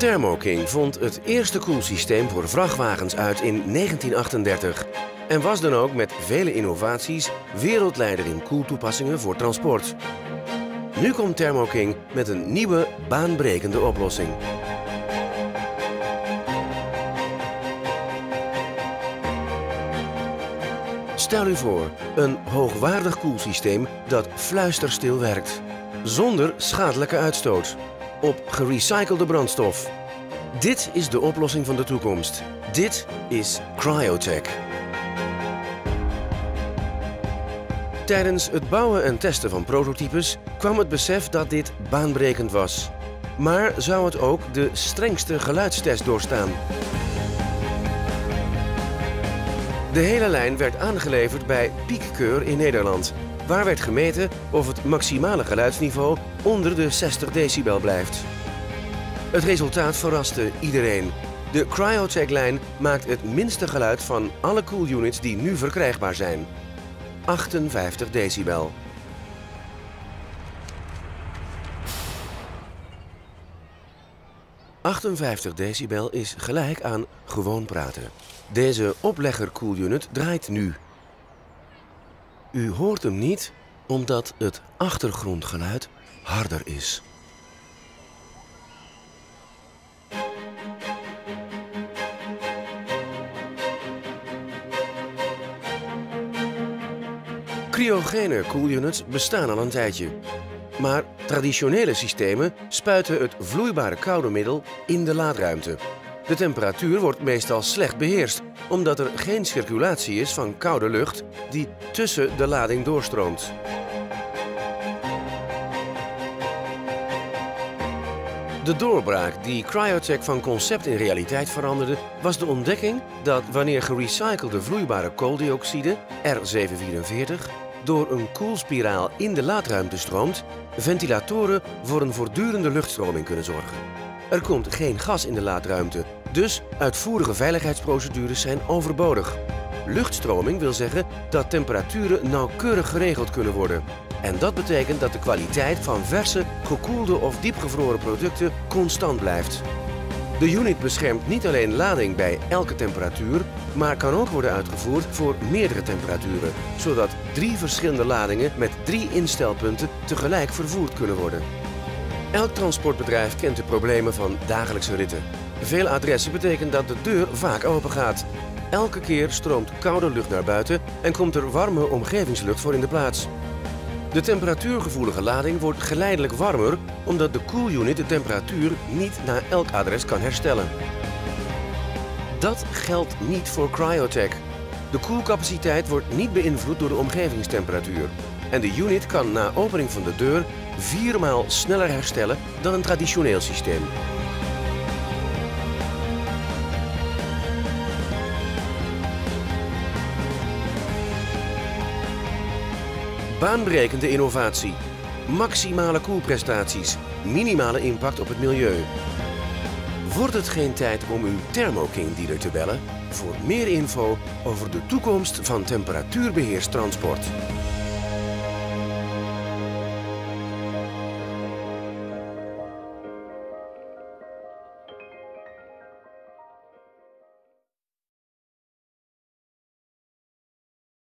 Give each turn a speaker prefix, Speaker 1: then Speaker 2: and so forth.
Speaker 1: Thermo King vond het eerste koelsysteem voor vrachtwagens uit in 1938 en was dan ook met vele innovaties wereldleider in koeltoepassingen voor transport. Nu komt Thermo King met een nieuwe, baanbrekende oplossing. Stel u voor, een hoogwaardig koelsysteem dat fluisterstil werkt, zonder schadelijke uitstoot, op gerecyclede brandstof. Dit is de oplossing van de toekomst. Dit is Cryotech. Tijdens het bouwen en testen van prototypes kwam het besef dat dit baanbrekend was. Maar zou het ook de strengste geluidstest doorstaan? De hele lijn werd aangeleverd bij Piekkeur in Nederland, waar werd gemeten of het maximale geluidsniveau onder de 60 decibel blijft. Het resultaat verraste iedereen. De Cryotech-lijn maakt het minste geluid van alle coolunits die nu verkrijgbaar zijn. 58 decibel. ...58 decibel is gelijk aan gewoon praten. Deze oplegger Cool Unit draait nu. U hoort hem niet omdat het achtergrondgeluid harder is. Cryogene koelunits bestaan al een tijdje. Maar traditionele systemen spuiten het vloeibare koude middel in de laadruimte. De temperatuur wordt meestal slecht beheerst, omdat er geen circulatie is van koude lucht die tussen de lading doorstroomt. De doorbraak die Cryotech van concept in realiteit veranderde, was de ontdekking dat wanneer gerecyclede vloeibare kooldioxide, R744, door een koelspiraal in de laadruimte stroomt, ventilatoren voor een voortdurende luchtstroming kunnen zorgen. Er komt geen gas in de laadruimte, dus uitvoerige veiligheidsprocedures zijn overbodig. Luchtstroming wil zeggen dat temperaturen nauwkeurig geregeld kunnen worden. En dat betekent dat de kwaliteit van verse, gekoelde of diepgevroren producten constant blijft. De unit beschermt niet alleen lading bij elke temperatuur, maar kan ook worden uitgevoerd voor meerdere temperaturen, zodat drie verschillende ladingen met drie instelpunten tegelijk vervoerd kunnen worden. Elk transportbedrijf kent de problemen van dagelijkse ritten. Veel adressen betekent dat de deur vaak open gaat. Elke keer stroomt koude lucht naar buiten en komt er warme omgevingslucht voor in de plaats. De temperatuurgevoelige lading wordt geleidelijk warmer omdat de koelunit de temperatuur niet na elk adres kan herstellen. Dat geldt niet voor Cryotech. De koelcapaciteit wordt niet beïnvloed door de omgevingstemperatuur. En de unit kan na opening van de deur viermaal sneller herstellen dan een traditioneel systeem. Baanbrekende innovatie, maximale koelprestaties, minimale impact op het milieu. Wordt het geen tijd om uw Thermo King dealer te bellen voor meer info over de toekomst van temperatuurbeheerstransport?